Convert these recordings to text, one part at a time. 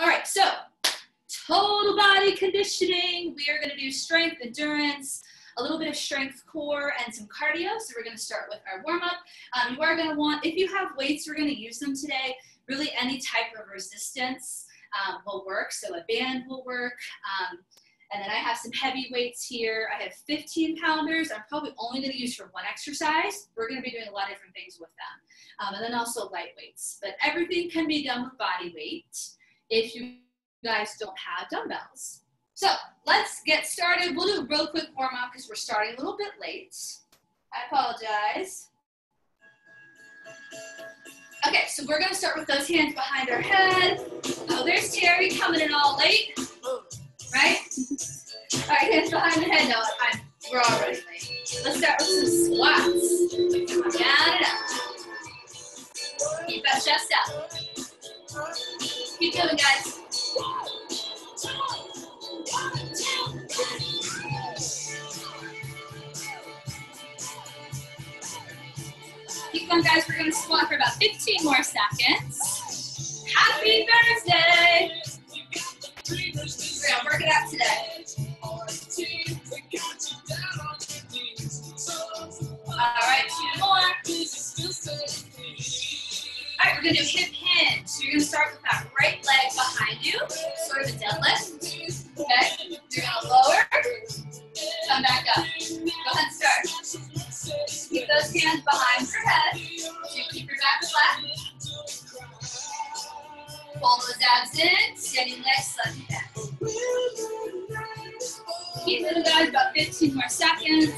All right, so total body conditioning. We are gonna do strength, endurance, a little bit of strength core and some cardio. So we're gonna start with our warm up. Um, you are gonna want, if you have weights, we're gonna use them today. Really any type of resistance um, will work. So a band will work. Um, and then I have some heavy weights here. I have 15 pounders. I'm probably only gonna use for one exercise. We're gonna be doing a lot of different things with them. Um, and then also light weights. But everything can be done with body weight if you guys don't have dumbbells. So let's get started. We'll do a real quick warm up because we're starting a little bit late. I apologize. Okay, so we're gonna start with those hands behind our head. Oh, there's Terry coming in all late, right? All right, hands behind the head. No, I'm, we're already late. Let's start with some squats. Down and up. Keep that chest out. Keep going, guys. Keep going, guys. We're going to squat for about 15 more seconds. Happy Thursday! We're going to work it out today. All right, two more. All right, we're going to do hip hinge. You're to start with that right leg behind you, sort of a deadlift. Okay, you're to lower, come back up. Go ahead and start. Keep those hands behind your head. Keep your back flat. Pull those abs in, standing legs slightly back. Keep moving, guys, about 15 more seconds.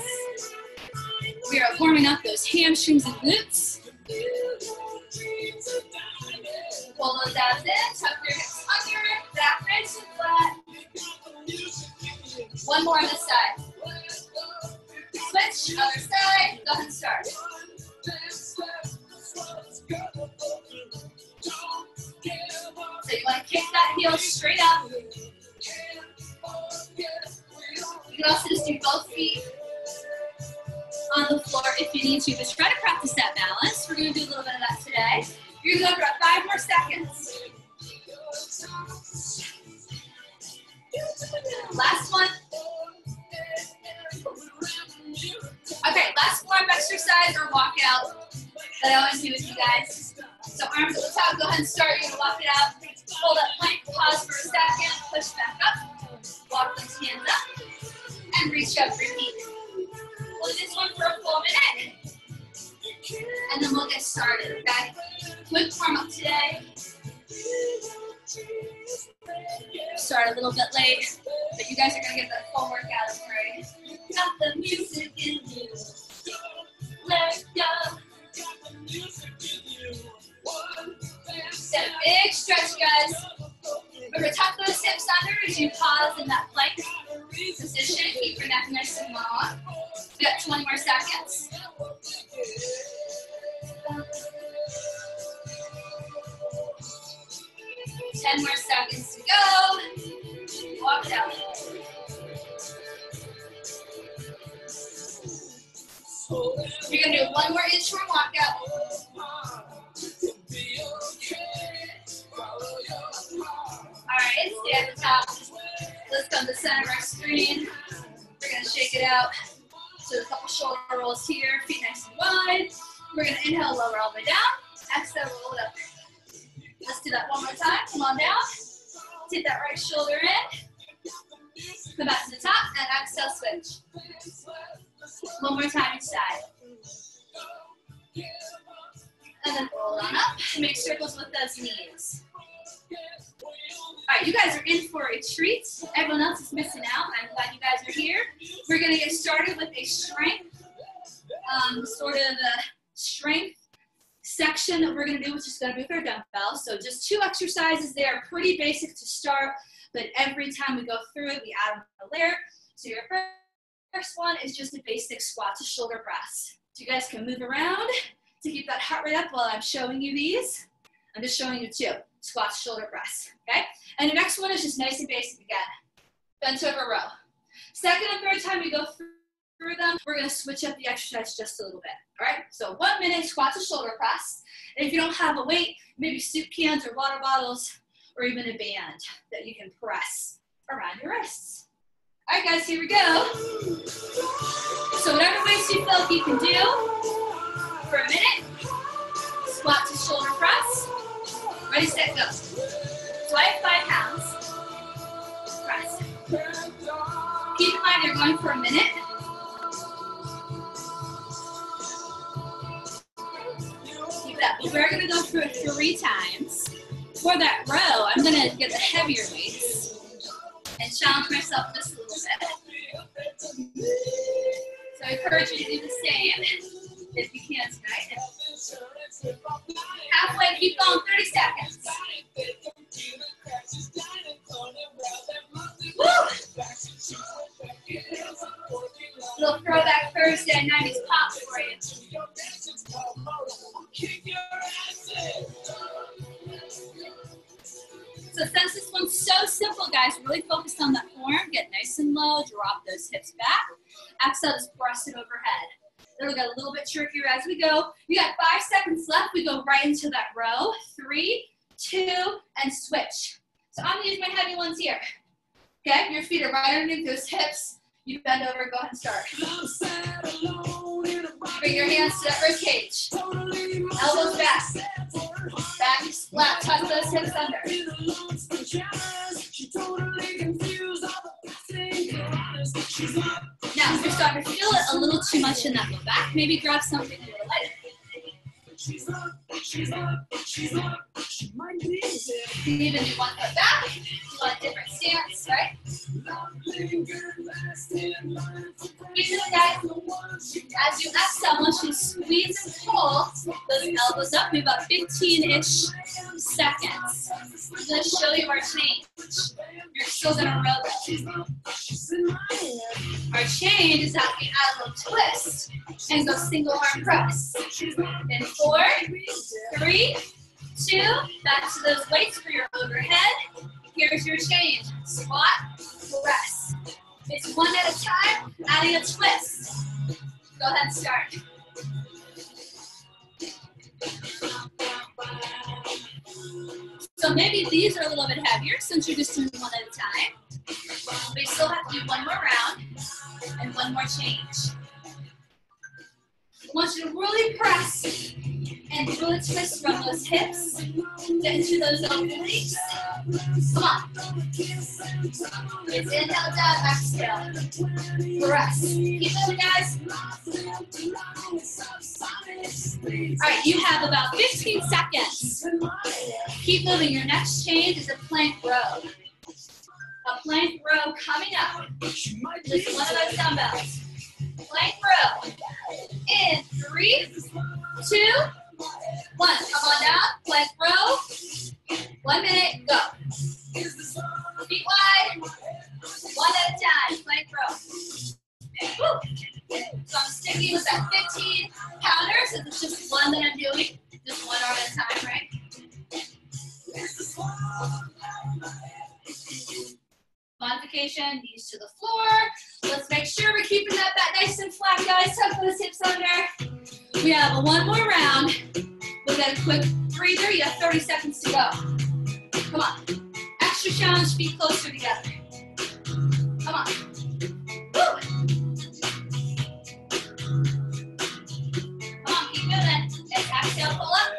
We are warming up those hamstrings and glutes. We'll this one for a full minute. And then we'll get started, okay? Quick warm up today. Start a little bit late, but you guys are gonna get that full workout, I'm afraid. Got the music in you. Let go. A big stretch, guys. Remember, tuck those hips under as you pause in that plank position. Keep your neck nice and long. We got 20 more seconds. Ten more seconds to go. Walk it out. You're gonna do one more inchworm walkout. All right, stay at the top. Let's come to the center of our screen. We're gonna shake it out. A couple shoulder rolls here, feet nice and wide. We're gonna inhale, lower all the way down. Exhale, roll it up. Let's do that one more time. Come on down. Take that right shoulder in. Come back to the top and exhale, switch. One more time each side. And then roll on up. Make circles with those knees. All right, you guys are in for a treat. Everyone else is missing out. I'm glad you guys are here. We're going to get started with a strength, um, sort of a strength section that we're going to do, which is going to be with our dumbbells. So just two exercises there, pretty basic to start, but every time we go through it, we add a layer. So your first one is just a basic squat to shoulder press. So you guys can move around to keep that heart rate up while I'm showing you these. I'm just showing you two, squat to shoulder press, okay? And the next one is just nice and basic again, bent over row. Second and third time we go through them, we're gonna switch up the exercise just a little bit, all right? So one minute squat to shoulder press. And if you don't have a weight, maybe soup cans or water bottles or even a band that you can press around your wrists. All right, guys, here we go. So whatever weights you feel like you can do for a minute, squat to shoulder press. Ready, set, go. So five pounds. Press. Keep in mind you're going for a minute. Keep it up. We're gonna go through it three times. For that row, I'm gonna get the heavier weights and challenge myself just a little bit. So I encourage you to do the same if you can tonight. Halfway, keep going, 30 seconds. Thursday 90s pop for you. So since this one's so simple, guys, really focus on that form. Get nice and low, drop those hips back. Exhale, just press it overhead. It'll get a little bit trickier as we go. You got five seconds left. We go right into that row. Three, two, and switch. So I'm gonna use my heavy ones here. Okay, your feet are right underneath those hips. You bend over, go ahead and start. Bring your hands to that rib cage. Elbows back. Back flat, tuck those hips under. Now, if you're starting to feel it a little too much in that low back, maybe grab something a little lighter. She's up, she's up, she's up. You can even do one foot back, do a different stance, right? Keep doing that. As you exhale, once you squeeze and pull those elbows up, have about 15-ish seconds. I'm going to show you our change. You're still going to roll. Our change is that we add a little twist and go single arm press. In four, three, two, back to those weights for your overhead. Here's your change. Squat, press. It's one at a time, adding a twist. Go ahead and start. So maybe these are a little bit heavier since you're just doing one at a time. But you still have to do one more round and one more change. Want you to really press and really twist from those hips. Into those obliques. Come on. It's inhale down, exhale. Press. Keep moving, guys. All right, you have about 15 seconds. Keep moving. Your next change is a plank row. A plank row coming up. Just one of those dumbbells. Plank row. In three, two, one. Come on down. Plank row. One minute. Go. Feet wide. One at a time. Plank row. Woo. So I'm sticking with that 15 pounder since it's just one that I'm doing. Just one arm at a time, right? Modification, knees to the floor. Let's make sure we're keeping that back nice and flat, guys. Tuck those hips under. We have one more round. We'll get a quick breather. You have 30 seconds to go. Come on. Extra challenge, feet closer together. Come on. Woo. Come on, keep moving. Exhale, pull up.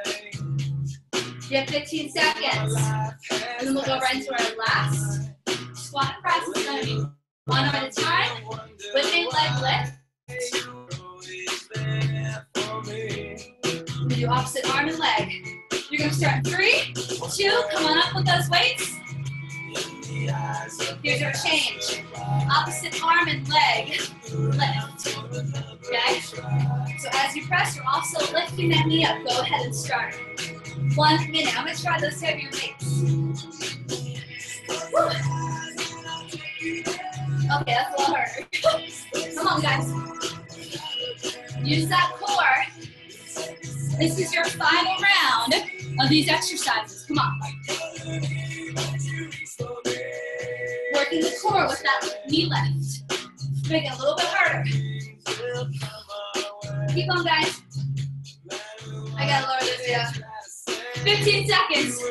You have 15 seconds. And then we'll go right into our last squat press. It's going to be one at a time with a leg lift. We do opposite arm and leg. You're going to start three, two, come on up with those weights. Here's your change. Opposite arm and leg lift. Okay? So as you press, you're also lifting that knee up. Go ahead and start. One minute. I'm going to try those heavier weights. Woo. Okay, that's a little harder. Come on, guys. Use that core. This is your final round of these exercises. Come on. Working the core with that knee lift. Make it a little bit harder. Keep on, guys. I gotta lower this down. 15 seconds.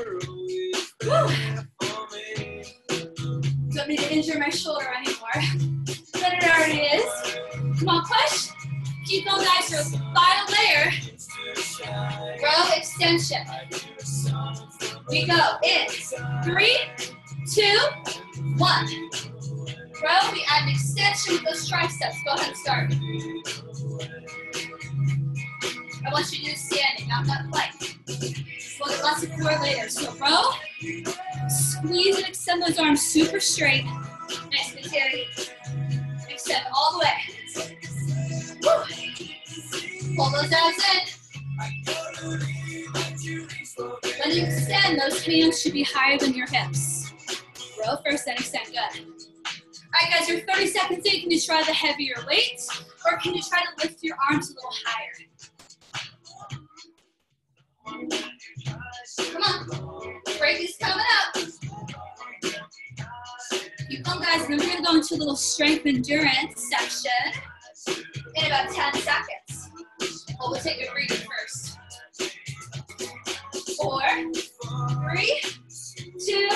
Don't need to injure my shoulder anymore. But it already is. Come on, push. Keep going, guys, for final layer. Row extension. We go in three, two, one. Row, we add an extension with those triceps. Go ahead and start. I want you to do standing, not that plank. We'll get core later. So row, squeeze and extend those arms super straight. Nice and carry. Extend all the way. Woo. Pull those abs in. When you extend, those hands should be higher than your hips. Row first, then extend. Good. All right, guys, you're 30 seconds in. Can you try the heavier weight? Or can you try to lift your arms a little higher? Come on. Break is coming up. Keep on, guys. Then we're going to go into a little strength endurance section in about 10 seconds. Well, we'll take a breather first. Four, three, two,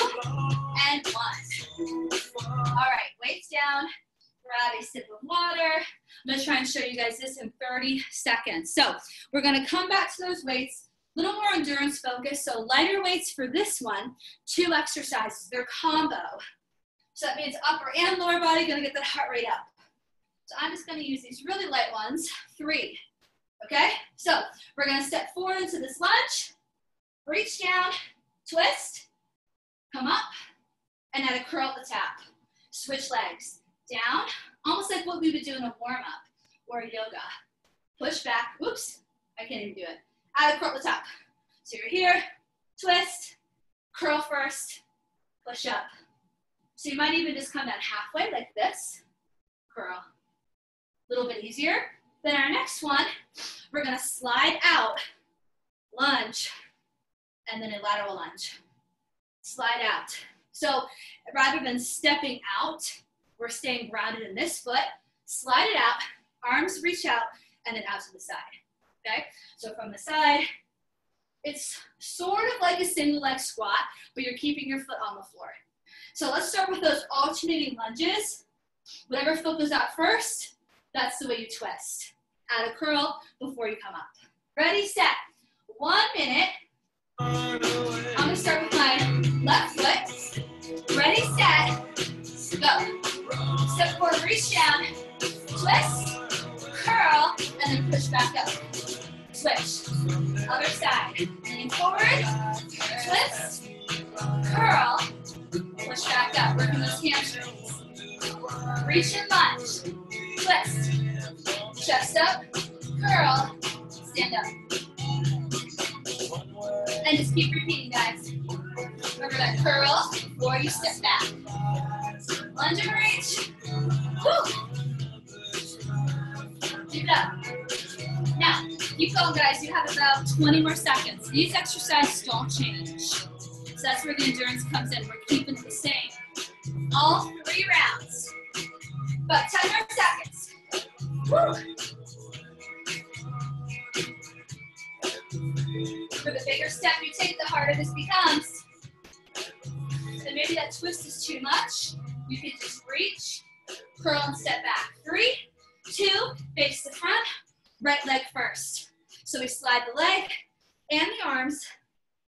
and one. All right, weights down. Grab a sip of water. I'm gonna try and show you guys this in 30 seconds. So we're gonna come back to those weights, little more endurance focus. So lighter weights for this one, two exercises, they're combo. So that means upper and lower body gonna get that heart rate up. So I'm just gonna use these really light ones, three, okay? So we're gonna step forward into this lunge, reach down, twist, come up, and add a curl at the top. Switch legs, down, almost like what we would do in a warm-up or yoga. Push back, whoops, I can't even do it. A curl the top. So you're here, twist, curl first, push up. So you might even just come down halfway like this, curl. A little bit easier. Then our next one, we're gonna slide out, lunge, and then a lateral lunge. Slide out. So rather than stepping out, we're staying grounded in this foot, slide it out, arms reach out, and then out to the side, okay? So from the side, it's sort of like a single leg squat, but you're keeping your foot on the floor. So let's start with those alternating lunges. Whatever foot goes out first, that's the way you twist. Add a curl before you come up. Ready, set. One minute. I'm gonna start with my left foot. Ready, set, go. Step forward, reach down, twist, curl, and then push back up. Switch. Other side. Lean forward, twist, curl, push back up. Working those hamstrings. Reach and These exercises don't change. So that's where the endurance comes in. We're keeping it the same. All three rounds. About 10 more seconds. Woo. For the bigger step you take, the harder this becomes. And maybe that twist is too much. You can just reach, curl, and step back. Three, two, face the front, right leg first. So we slide the leg and the arms.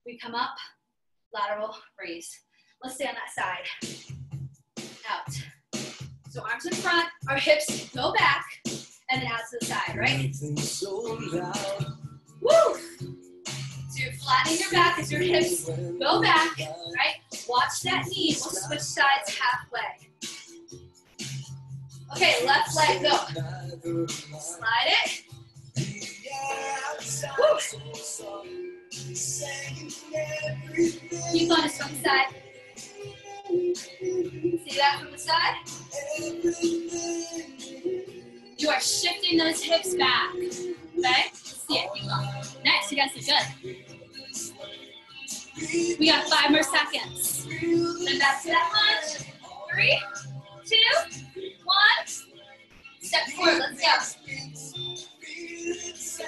We come up, lateral raise. Let's stay on that side. Out. So arms in front, our hips go back, and then out to the side, right? so Woo! So you're flattening your back as your hips go back, right? Watch that knee. We'll switch sides halfway. Okay, left leg, go. Slide it. Woo. Keep on this from the side. See that from the side? You are shifting those hips back. Okay? See it. Keep going. Nice. You guys did good. We got five more seconds. Then back to that lunge. Three, two, one. Step forward. Let's go.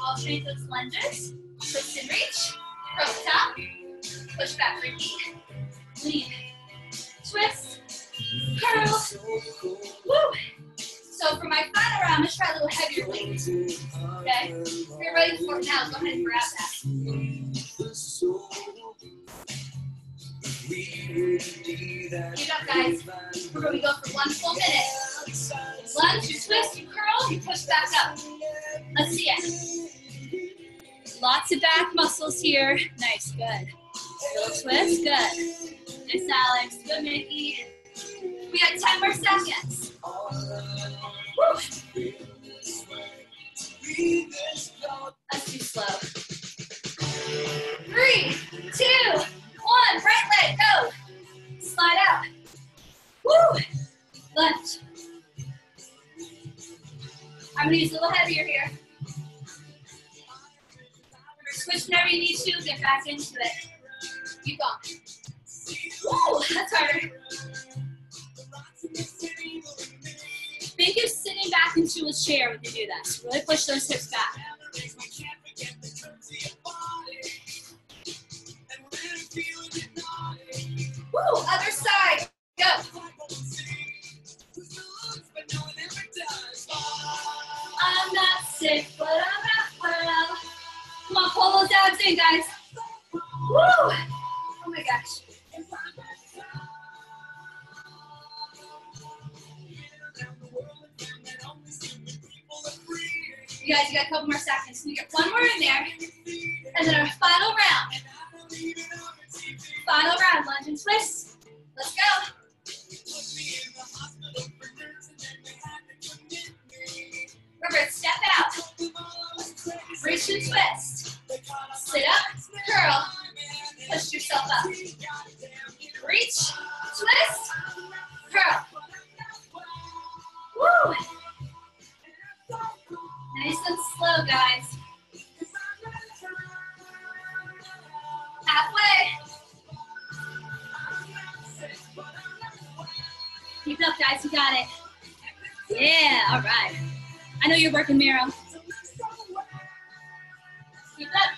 Alternate those lunges. Twist and reach. The top. Push back, repeat. Lean. Twist. Curl. Woo. So for my final round, gonna try a little heavier weight. Okay? If you're ready for it now, go ahead and grab that. Keep up, guys. We're gonna go for one full minute. Lunge, you twist, you curl, you push back up. Let's see it. Lots of back muscles here. Nice, good. Little twist, good. Nice, Alex. Good, Mickey. We got 10 more seconds. Woo. Let's do slow. Three, two, one. Right leg, go. Slide out. Woo. Lunge. I'm a little heavier here. Switch whenever you need to, get back into it. Keep going. Woo, that's harder. Think of sitting back into a chair when you do this. Really push those hips back. Woo, other side. Go. I'm not sick, but I'm not well. Come on, pull those abs in, guys. Woo! Oh my gosh. You guys, you got a couple more seconds. We get one more in there. And then our final round. Final round, lunge and twist. Let's go. Remember, step out. Reach and twist. Sit up, curl. Push yourself up. Reach, twist, curl. Woo! Nice and slow, guys. Halfway. Up, guys. You got it. Yeah, all right. I know you're working, Miro. Keep up.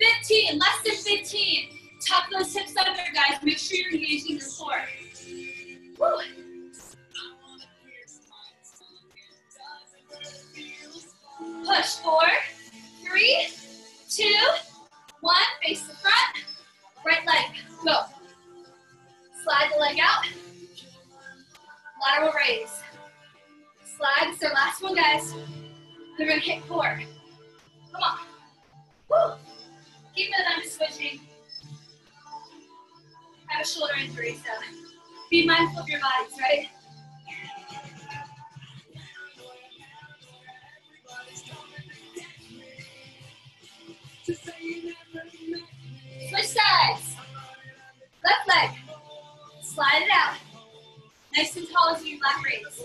15, less than 15. Tuck those hips under, guys. Make sure you're engaging your core. Woo. Push, four, leg out. Lateral raise. Slide, So last one, guys. We're gonna hit core. Come on. Woo. Keep it, I'm switching. I have a shoulder injury, so be mindful of your bodies, right? Switch sides. Left leg. Slide it out. Nice and tall as your left raise.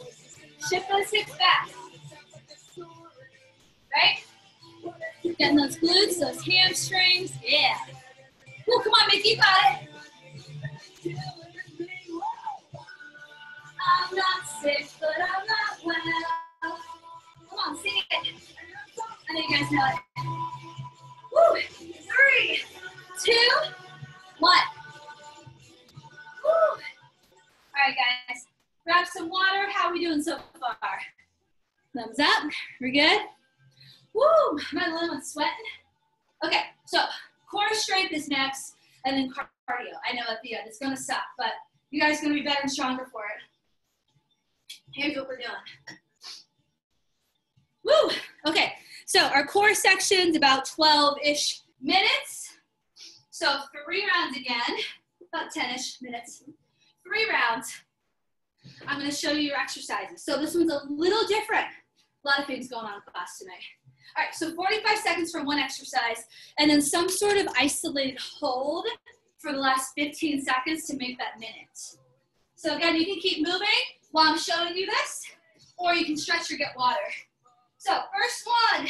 Shift those hips back. Right? Getting those glutes, those hamstrings. Yeah. Well, come on, Mickey, you got it. I'm not sick, but I'm not well. Come on, sing it. I know you guys know it. Woo! Three, two, Grab some water. How are we doing so far? Thumbs up. We're good? Woo! My little one's sweating. Okay, so core strength is next, and then cardio. I know at the end it's gonna suck, but you guys are gonna be better and stronger for it. Here's what we're doing. Woo! Okay, so our core section's about 12-ish minutes. So three rounds again, about 10-ish minutes. Three rounds. I'm gonna show you your exercises. So this one's a little different. A lot of things going on in class tonight. All right, so 45 seconds for one exercise, and then some sort of isolated hold for the last 15 seconds to make that minute. So again, you can keep moving while I'm showing you this, or you can stretch or get water. So first one,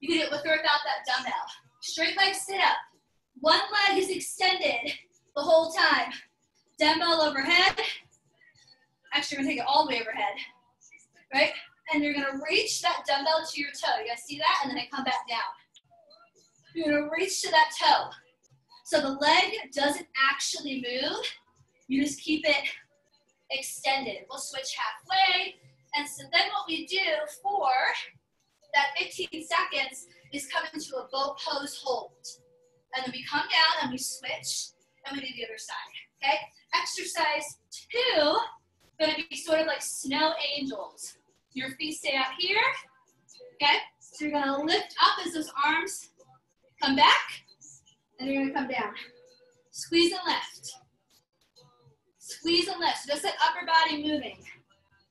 you can do it with or without that dumbbell. Straight leg sit up. One leg is extended the whole time. Dumbbell overhead. Actually, we're gonna take it all the way overhead. Right? and you're gonna reach that dumbbell to your toe. You guys see that? And then I come back down. You're gonna reach to that toe. So the leg doesn't actually move. You just keep it extended. We'll switch halfway. And so then what we do for that 15 seconds is come into a boat pose hold. And then we come down and we switch and we do the other side, okay? Exercise two, gonna be sort of like snow angels. Your feet stay out here, okay? So you're gonna lift up as those arms come back, and you're gonna come down. Squeeze and lift. Squeeze and lift, so just that upper body moving.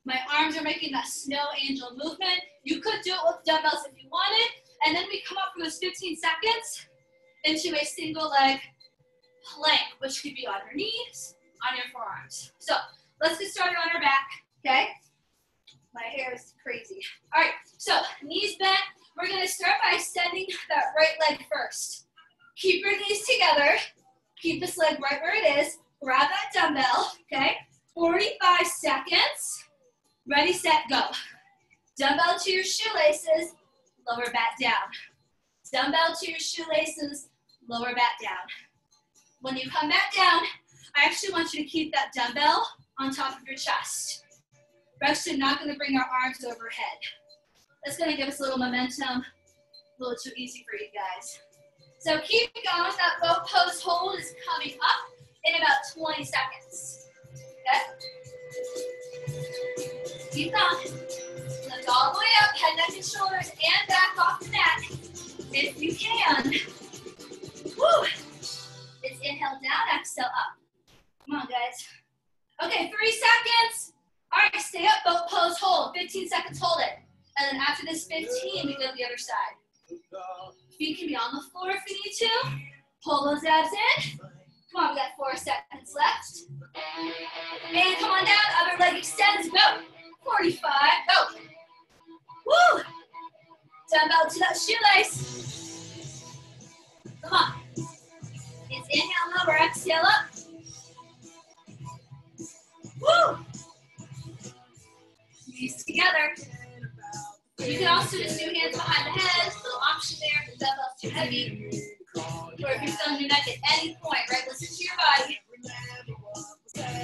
My arms are making that snow angel movement. You could do it with dumbbells if you wanted, and then we come up for those 15 seconds into a single leg plank, which could be on your knees, on your forearms. So let's get started on our back, okay? My hair is crazy. All right, so knees bent. We're gonna start by extending that right leg first. Keep your knees together. Keep this leg right where it is. Grab that dumbbell, okay? 45 seconds. Ready, set, go. Dumbbell to your shoelaces, lower back down. Dumbbell to your shoelaces, lower back down. When you come back down, I actually want you to keep that dumbbell on top of your chest. We're not gonna bring our arms overhead. That's gonna give us a little momentum, a little too easy for you guys. So keep going, that boat pose hold is coming up in about 20 seconds. Okay? Keep going. Lift all the way up, head, neck, and shoulders, and back off the mat. If you can. Woo! It's inhale down, exhale up. Come on, guys. Okay, three seconds. All right, stay up, boat pose, hold. 15 seconds, hold it. And then after this 15, we go to the other side. Feet can be on the floor if you need to. Pull those abs in. Come on, we got four seconds left. And come on down, other leg extends, go. 45, go. Woo! Dumbbell to that shoelace. Come on. It's inhale, lower, exhale up. Knees together. You can also just do hands behind the head, little option there if the dumbbell's too heavy. Or if you're feeling your neck at any point, right? Listen to your body.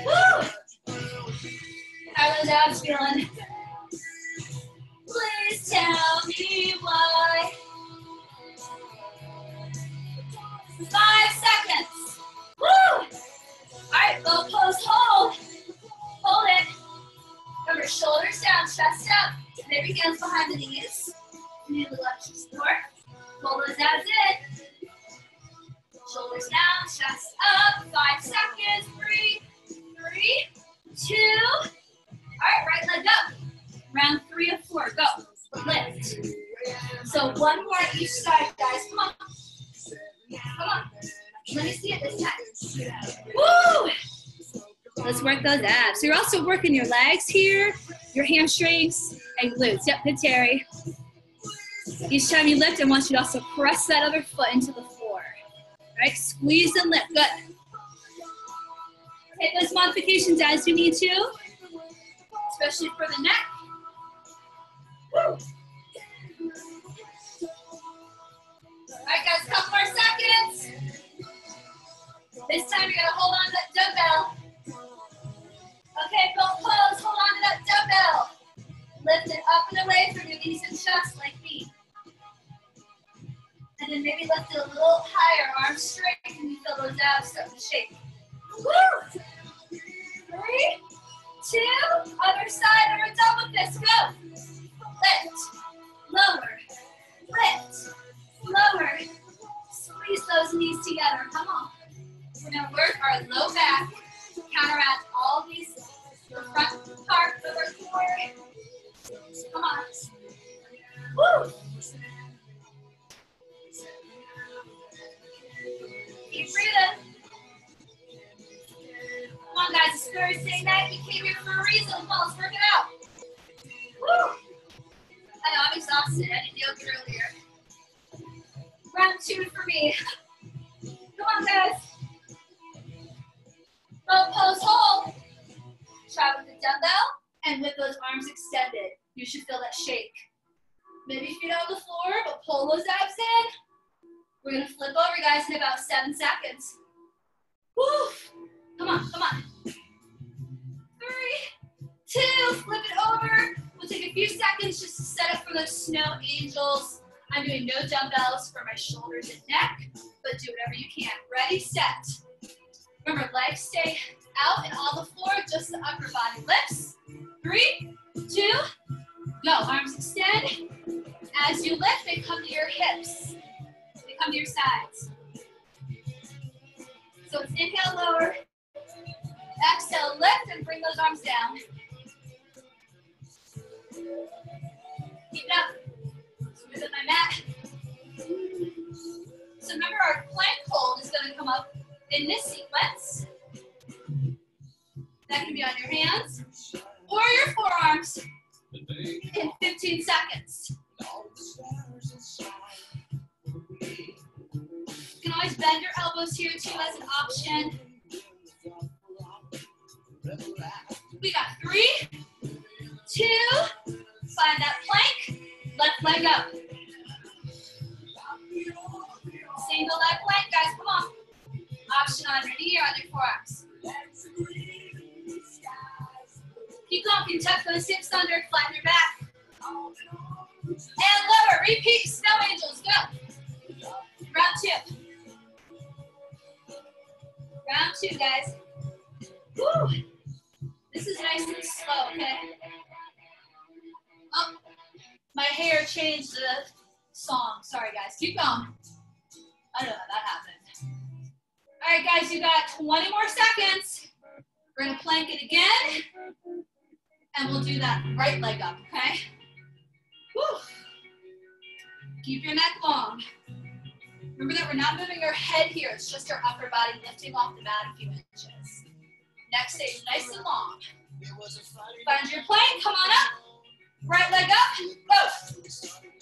Woo! How are those abs feeling? Please tell me why. Five seconds. Woo! All right, boat pose, hold. Hold it. Remember, shoulders down, chest up. Maybe hands behind the knees. Need a little extra support. Pull those abs in. Shoulders down, chest up. Five seconds. Three, three, two. All right, right leg up. Round three of four. Go. Lift. So one more each side, guys. Come on. Come on. Let me see it this time. Woo! Let's work those abs. So you're also working your legs here, your hamstrings, and glutes. Yep, good Terry. Each time you lift, I want you to also press that other foot into the floor. All right, squeeze and lift. Good. Hit those modifications as you need to, especially for the neck. Away from your knees and chest like me. And then maybe lift it a little higher, arms straight, and you feel those abs start to shake. Woo! Three, two, other side, and we're done with this. Go. Lift, lower, lift, lower. Squeeze those knees together. Come on. We're gonna work our low back, counteract all these, the front part of our core. Come on. Woo! Keep breathing. Come on, guys. It's Thursday night. Came here for a reason. Let's work it out. Woo! I I'm exhausted. I did yoga earlier. Round two for me. Come on, guys. Pose hold. With the dumbbell and with those arms extended. You should feel that shake. Maybe feet on the floor, but pull those abs in. We're gonna flip over, guys, in about seven seconds. Woo! Come on, come on. Three, two, flip it over. We'll take a few seconds just to set up for those snow angels. I'm doing no dumbbells for my shoulders and neck, but do whatever you can. Ready, set. Remember, legs stay out and on the floor, just the upper body lifts. Three, two, go. Arms extend. As you lift, they come to your hips. They come to your sides. So it's inhale, lower. Exhale, lift and bring those arms down. Keep it up. Smooth my mat. So remember our plank hold is gonna come up in this sequence. That can be on your hands or your forearms in 15 seconds. You can always bend your elbows here too as an option. We got three, two, find that plank, left leg up. Single leg plank, guys, come on. Option on your knee or on your forearms. Keep you tuck those hips under, flatten your back. And lower, repeat, snow angels, go. Round two. Round two, guys. Woo! This is nice and slow, okay? Oh, my hair changed the song. Sorry, guys. Keep going. I don't know how that happened. All right, guys, you got 20 more seconds. We're gonna plank it again. And we'll do that right leg up, okay? Woo. Keep your neck long. Remember that we're not moving our head here. It's just our upper body lifting off the mat a few inches. Next stage, nice and long. Find your plank, come on up. Right leg up, go.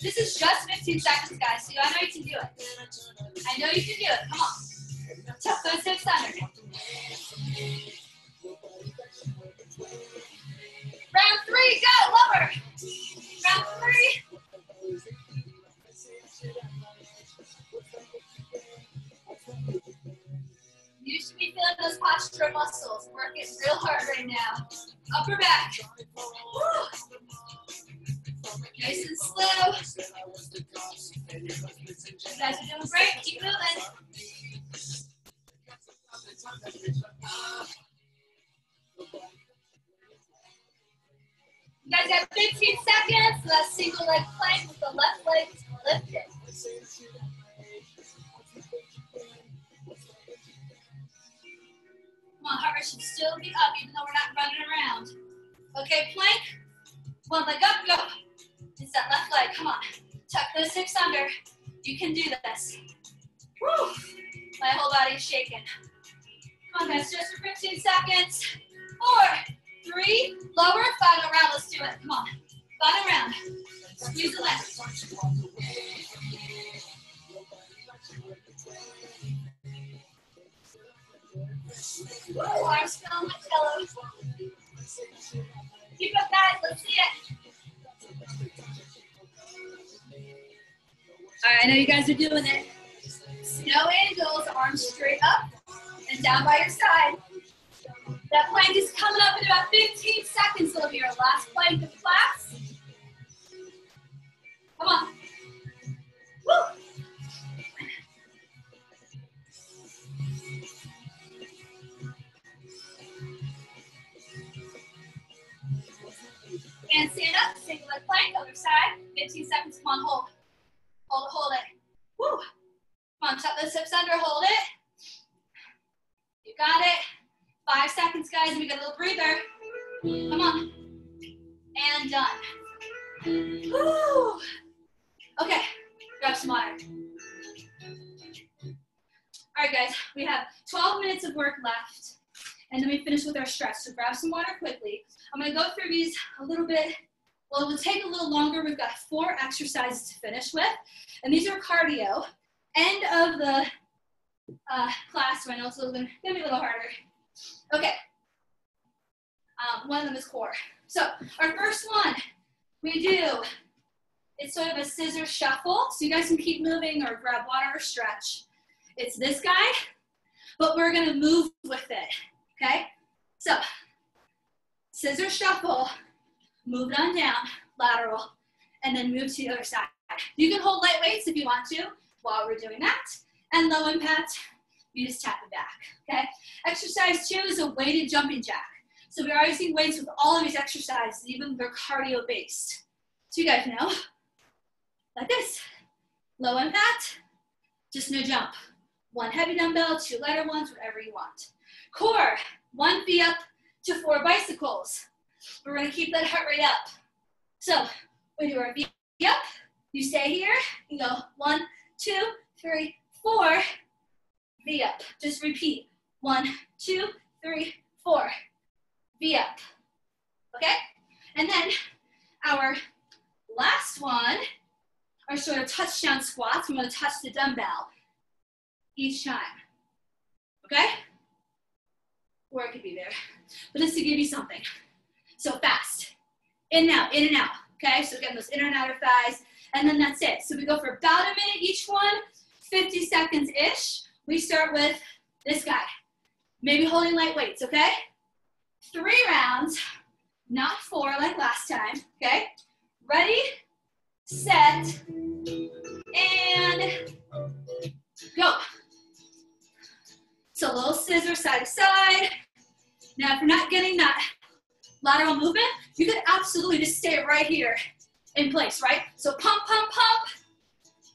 This is just 15 seconds, guys, so I know you can do it. I know you can do it, come on. Tuck those hips under. Muscles working real hard right now. Upper back. Woo. Nice and slow. You guys are doing great. Keep moving. And down by your side. That plank is coming up in about 15 seconds. It'll be your last plank of class. Come on. Woo. And stand up, single leg plank, other side. 15 seconds, come on, hold. Hold hold it. Woo. Come on, tuck those hips under, hold it. You got it. Five seconds, guys. We got a little breather. Come on. And done. Woo. Okay, grab some water. All right, guys, we have 12 minutes of work left, and then we finish with our stretch. So grab some water quickly. I'm gonna go through these a little bit. Well, it will take a little longer. We've got four exercises to finish with, and these are cardio. End of the uh, class, so I know it's a little, gonna be a little harder. Okay. Um, one of them is core. So our first one, we do, it's sort of a scissor shuffle. So you guys can keep moving or grab water or stretch. It's this guy, but we're gonna move with it, okay? So, scissor shuffle, move it on down, lateral, and then move to the other side. You can hold light weights if you want to while we're doing that. And low impact, you just tap it back, okay? Exercise two is a weighted jumping jack. So we are using weights with all of these exercises, even they're cardio based. So you guys know, like this. Low impact, just no jump. One heavy dumbbell, two lighter ones, whatever you want. Core, one V up to four bicycles. We're gonna keep that heart rate up. So we do our V up, you stay here, you go one, two, three, four, V up. Just repeat. One, two, three, four. V up. Okay? And then our last one are sort of touchdown squats. I'm gonna touch the dumbbell each time. Okay? Or it could be there. But just to give you something. So fast. In and out, in and out. Okay? So again, those inner and outer thighs. And then that's it. So we go for about a minute each one, 50 seconds-ish. We start with this guy. Maybe holding light weights, okay? Three rounds, not four like last time, okay? Ready, set, and go. So a little scissor side to side. Now, if you're not getting that lateral movement, you could absolutely just stay right here in place, right? So pump, pump, pump.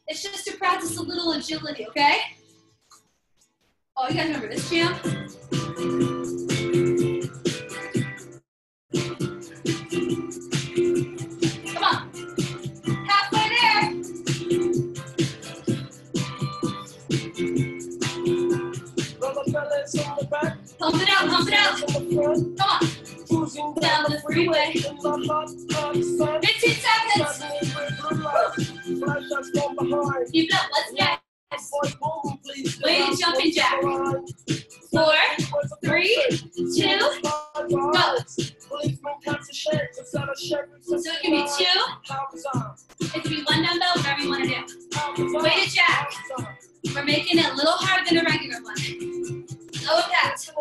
It's just to practice a little agility, okay? Oh, you guys remember this jam? Come on. Halfway there. Pump it out, pump it out. Come on. Down the freeway. 15 seconds. Keep it up. Let's get Weighted jumping jack. Four, three, two, go. So it can be two, it can be one dumbbell, whatever you want to do. Weighted jack. We're making it a little harder than a regular one. Low impact. So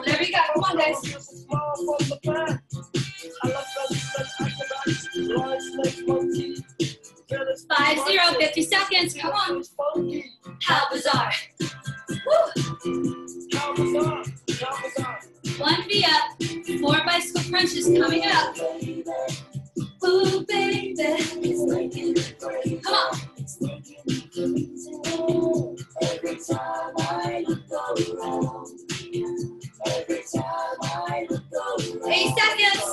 whatever you got, come on guys. Five zero, 50 seconds. Come on. How bizarre. Woo. One V up. Four bicycle crunches coming up. Ooh, baby. Come on. Eight seconds.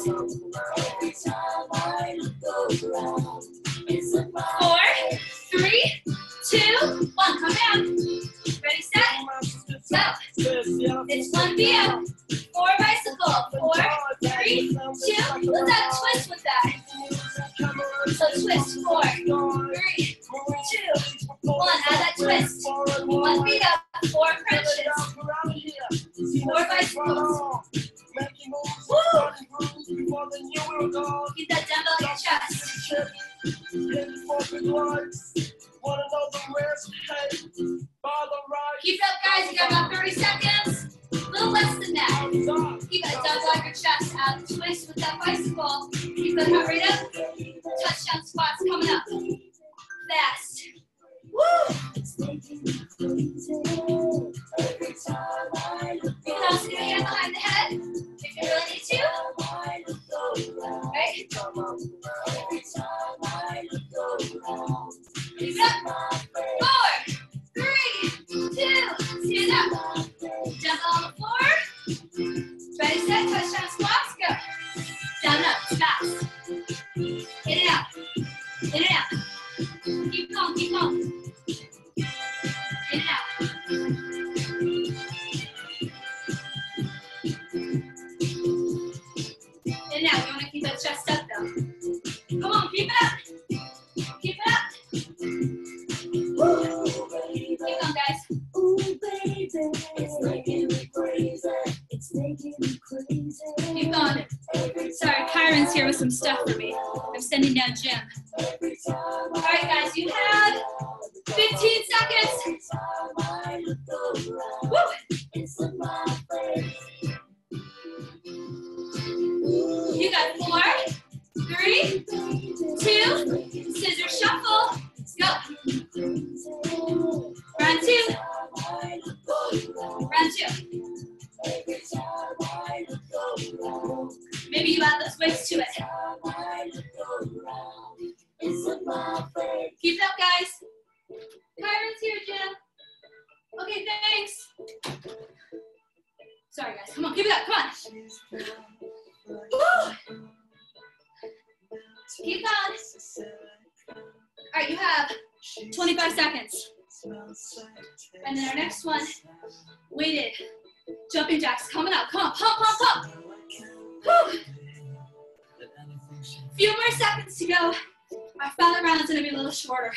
Little shorter.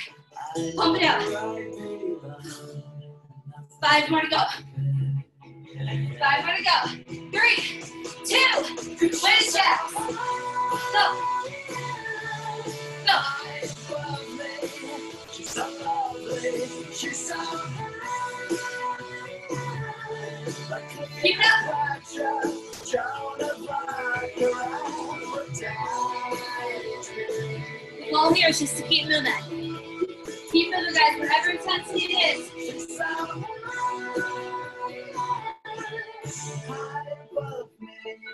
Pump it out. Five more to go. Five more to go. Three, two, weighted jacks. Go. Go. Keep it up. Goal here is just to keep moving. Keep moving, guys, whatever intensity it is.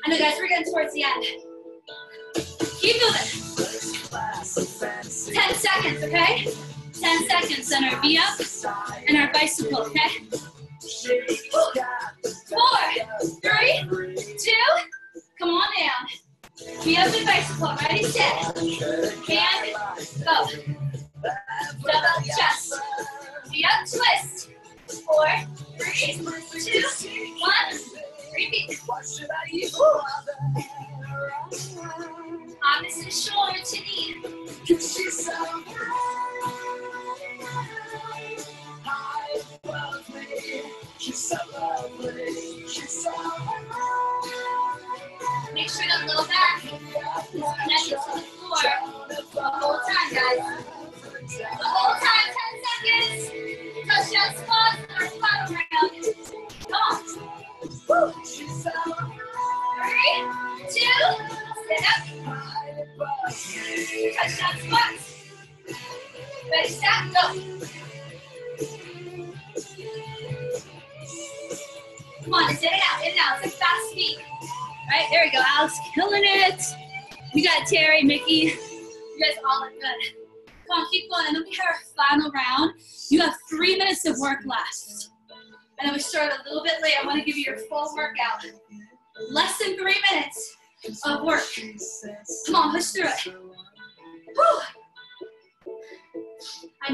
I know, guys, we're getting towards the end. Keep moving. 10 seconds, okay? 10 seconds on our V up and our bicycle, okay? Four, three, two, come on down. V up and bicycle, ready, set, and go. Double chest. V up, twist. Four, three, two, one. Repeat. Opposite shoulder to knee. Make sure the low back is sure to the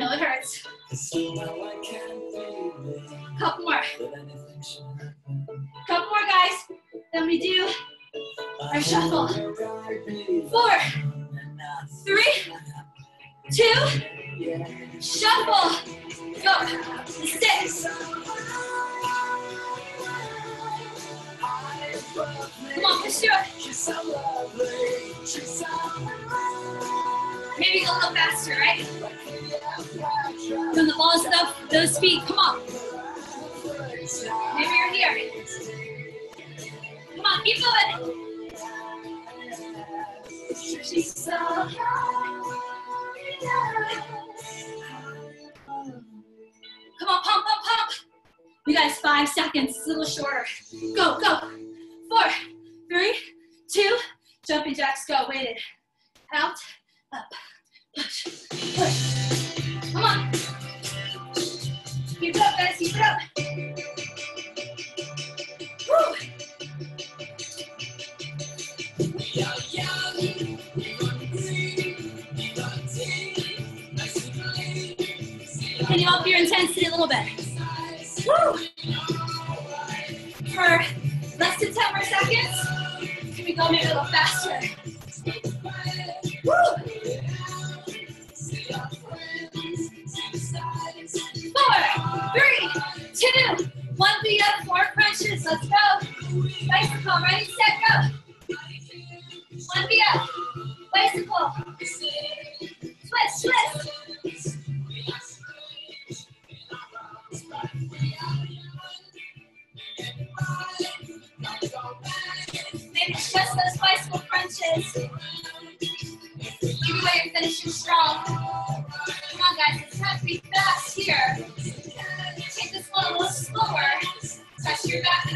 know it hurts. Couple more. Couple more, guys. Then we do our shuffle. Four, three, two, shuffle. Go. Six. Come on, push through it. Maybe a little faster, right? Feet, come on. Maybe you're here. Come on, keep moving. Come on, pump, pump, pump. You guys, five seconds, a little shorter. Go, go. Four, three, two, jumping jacks, go. Weighted. Out, up, push, push. Keep it up. Woo. Can you up your intensity a little bit? Woo. For less than 10 more seconds, can we go maybe a little faster? Bicycle, ready, set, go. One feet up. Bicycle. Twist, twist. Maybe just those bicycle crunches. Either way, you're finishing strong. Come on, guys, it's not to be fast here. Take this one a little slower. Touch your back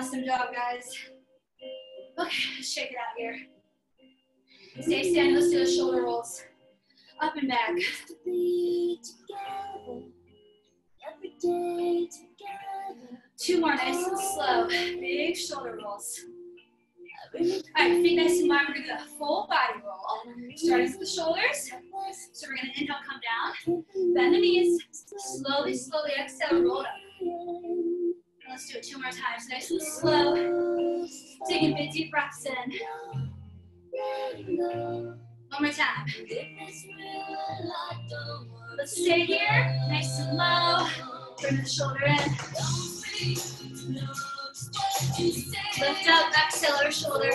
Awesome job, guys. Okay, let's shake it out here. Stay standing. Let's do the shoulder rolls. Up and back. together every day together Two more, nice and slow. Big shoulder rolls. All right, feet nice and wide. We're gonna do a full body roll. Starting with the shoulders. So we're gonna inhale, come down. Bend the knees. Slowly, slowly exhale, roll up. Let's do it two more times, nice and slow. Taking big deep breaths in. One more time. Let's stay here, nice and low. Bring the shoulder in. Lift up, exhale our shoulder.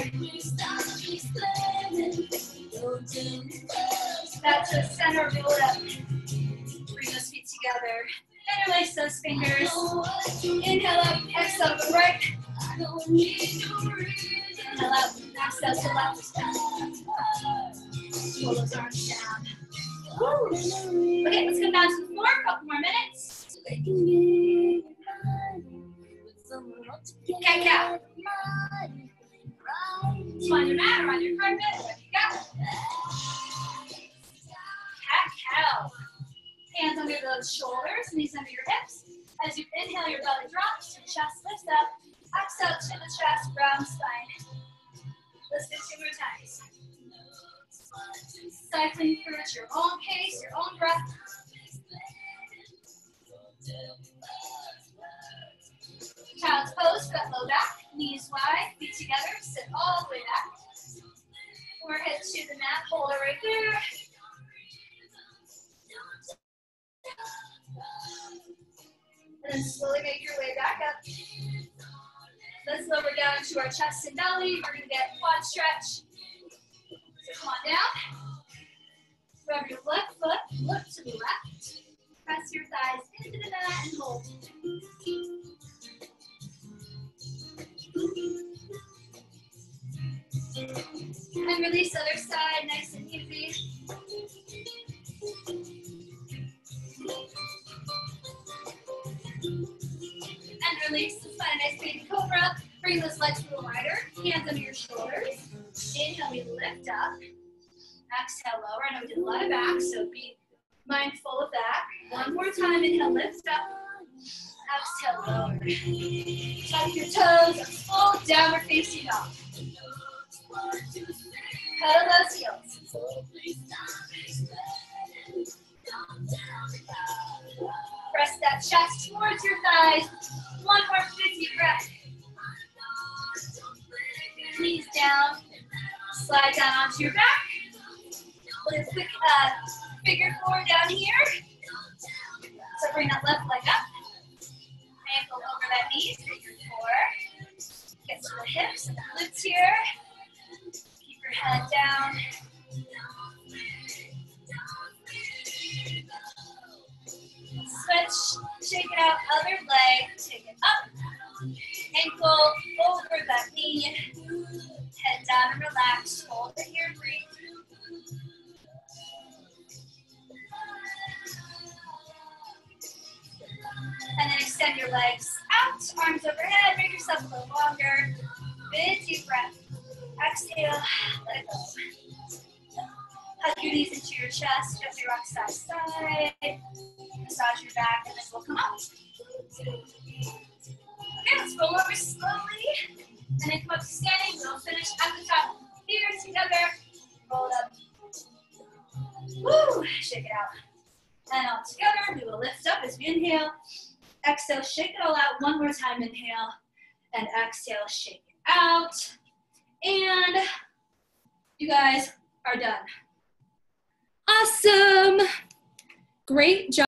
To the center, roll up. Bring those feet together. Interlace those fingers. Inhale up, exhale to right. Inhale up, exhale to left. Pull those arms down. Okay, let's come down to the floor. A couple more minutes. Cat cow. So on your mat or on your carpet, there you go. Cat cow. Hands under those shoulders, knees under your hips. As you inhale, your belly drops, your chest lifts up. Exhale, chin to chest, round spine. Let's do two more times. Cycling through at your own pace, your own breath. Child's pose, foot low back, knees wide, feet together, sit all the way back. Forehead to the mat, hold it right there. And then slowly make your way back up. Let's lower down to our chest and belly. We're gonna get quad stretch. So come on down. Grab your left foot, look to the left. Press your thighs into the mat and hold. And release other side, nice and easy. And release. Find a nice baby cobra. Bring those legs a little wider. Hands under your shoulders. Inhale, we lift up. Exhale, lower. I know we did a lot of back, so be mindful of that. One more time. Inhale, lift up. Exhale, lower. Tuck your toes. Full downward facing dog. Pedal those heels. Press that chest towards your thighs. One more big deep breath. Knees down. Slide down onto your back. A quick uh, figure four down here. So bring that left leg up. Ankle over that knee. Four. Get to the hips and the glutes here. Keep your head down. Switch, shake it out, other leg, take it up. Ankle over that knee. Head down and relax. Hold it here, breathe. And then extend your legs out, arms overhead, make yourself a little longer. Big deep breath. Exhale, let go. Hug your knees into your chest, gently rock side to side. Massage your back, and then we'll come up. Okay, let's roll over slowly. And then come up standing. We'll finish at the top here together. Roll up. Woo! Shake it out. And all together, we will lift up as we inhale. Exhale, shake it all out. One more time, inhale. And exhale, shake it out. And you guys are done. Awesome. Great job.